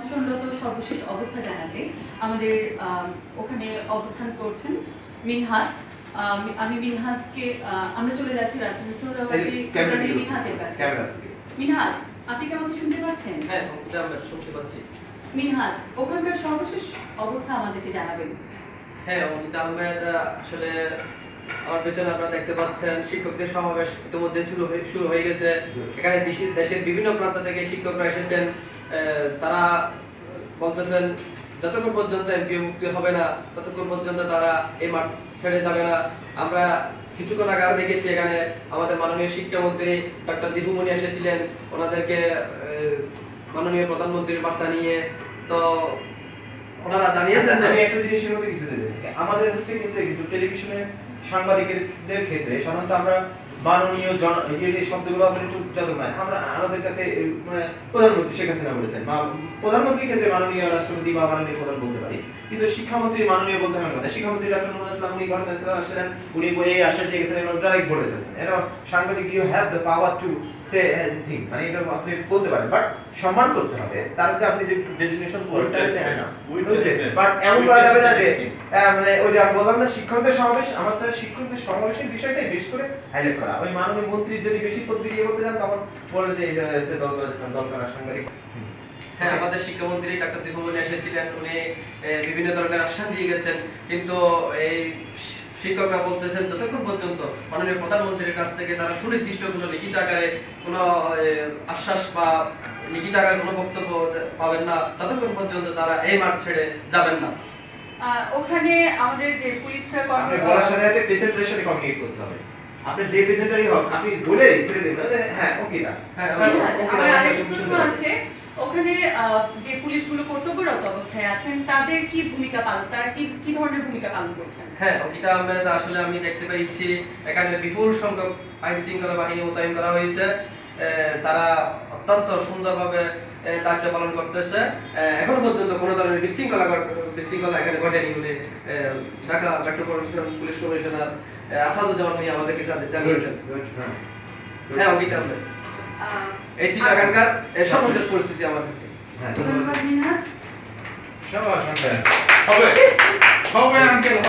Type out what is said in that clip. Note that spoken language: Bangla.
অনশনরত সর্বশেষ অবস্থা জানাতে আমাদের ওখানে অবস্থান করছেন মিনহাজ। আমি মিনহাজকে আমরা চলে যাচ্ছি রাজনীতি মিনহাজের কাছে। ক্যামেরা থেকে মিনহাজ আপনি কি আমাকে শুনতে পাচ্ছেন? হ্যাঁ শুনতে পাচ্ছি। মিনহাজ ওখানকার সর্বশেষ অবস্থা আমাদেরকে জানাবেন। হ্যাঁ অঙ্কিতা আহমেদ আসলে আমার পেছনে আপনারা দেখতে পাচ্ছেন শিক্ষকদের সমাবেশ ইতিমধ্যে শুরু হয়ে শুরু হয়ে গেছে। এখানে দেশে- দেশের বিভিন্ন প্রান্ত থেকে শিক্ষকরা এসেছেন। তারা বলতেছেন যতক্ষণ পর্যন্ত এমপিও মুক্তি হবে না ততক্ষণ পর্যন্ত তারা এই মাঠ ছেড়ে যাবে না। আমরা কিছুক্ষণ আগে আরও দেখেছি এখানে আমাদের মাননীয় শিক্ষামন্ত্রী ডক্টর দীপুমণি এসেছিলেন। ওনাদেরকে মাননীয় প্রধানমন্ত্রীর বার্তা নিয়ে। তো ওনারা জানিয়েছেন আচ্ছা, আমি একটা জিনিসের মধ্যে কিছু। আমাদের হচ্ছে ক্ষেত্রে কিন্তু টেলিভিশনের সাংবাদিকদের ক্ষেত্রে সাধারণত আমরা মাননীয় জন এই শব্দগুলো আপনি একটু যত নয় আমরা আমাদের কাছে মানে, প্রধানমন্ত্রী শেখ হাসিনা বলেছেন। প্রধানমন্ত্রীর ক্ষেত্রে মাননীয় রাষ্ট্রপতি বা মাননীয় প্রধান বলতে পারি কিন্তু শিক্ষামন্ত্রী মাননীয় বলতে হয় না শিক্ষামন্ত্রী ডক্টর নুরুল ইসলাম উনি ঘটনা আসছিলেন। উনি এই আশ্বাস দিয়ে গেছেন এগুলো ডাইরেক্ট বলে দেবেন। এটা সাংবাদিক you have the power to say thing মানে এটা আপনি বলতে পারেন। বাট সম্মান করতে হবে। তার যে আপনি যে ডেজিগনেশন করতে না। বাট এমন করা যাবে না যে মানে ওই যে বললাম না শিক্ষকদের সমাবেশ আমার চাই শিক্ষকদের সমাবেশের বিষয়টাই বেশ করে হাইলাইট করা। ওই মাননীয় মন্ত্রী যদি বেশি তদবির ইয়ে করতে যান তখন বলবে যে এটা দলকার সাংবাদিক। হ্যাঁ আমাদের শিক্ষামন্ত্রী ডাক্তার দীপমণি এসেছিলেন। উনি বিভিন্ন ধরনের আশ্বাস দিয়ে গেছেন। কিন্তু এই শিক্ষকরা বলতেছেন যতক্ষণ পর্যন্ত মাননীয় প্রধানমন্ত্রীর কাছ থেকে তারা সুনির্দিষ্ট কোনো লিখিত আকারে কোনো আশ্বাস বা লিখিত আকারে কোনো বক্তব্য পাবেন না। ততক্ষণ পর্যন্ত তারা এই মাঠ ছেড়ে যাবেন না। আহ, ওখানে আমাদের যে পুলিশরা আপনি বলার সাথে সাথে পেশেন্টের কমিউনিকেট করতে হবে। আপনি যে প্রেজেন্টারই হোক আপনি বলে ছেড়ে দেবেন। যে, হ্যাঁ ওকে দা হ্যাঁ, আমার আরেকটা প্রশ্ন আছে। ওখানে আহ, যে পুলিশগুলো কর্তব্যরত অবস্থায় আছেন তাদের কি ভূমিকা পালন তারা কি কি ধরনের ভূমিকা পালন করছেন? হ্যাঁ অঙ্কিতা আমরা আসলে আমি দেখতে পাইছি এখানে বিপুল সংখ্যক আইন শৃঙ্খলা বাহিনী মোতায়েন করা হয়েছে। তারা অত্যন্ত সুন্দরভাবে দায়িত্ব পালন করতেছে। এখনও পর্যন্ত কোনো ধরনের বিশৃঙ্খলা বিশৃঙ্খলা এখানে ঘটেনি বলে Dhaka metropolitan police commissioner Asaduzzaman ভাই আমাদেরকে জানি- জানিয়েছেন। হ্যাঁ। অঙ্কিতা এই ছিল এখানকার এ, সর্বশেষ পরিস্থিতি আমার কাছে। হ্যাঁ ধন্যবাদ মিনহাজ। সবার হবে। হবে আঙ্কেল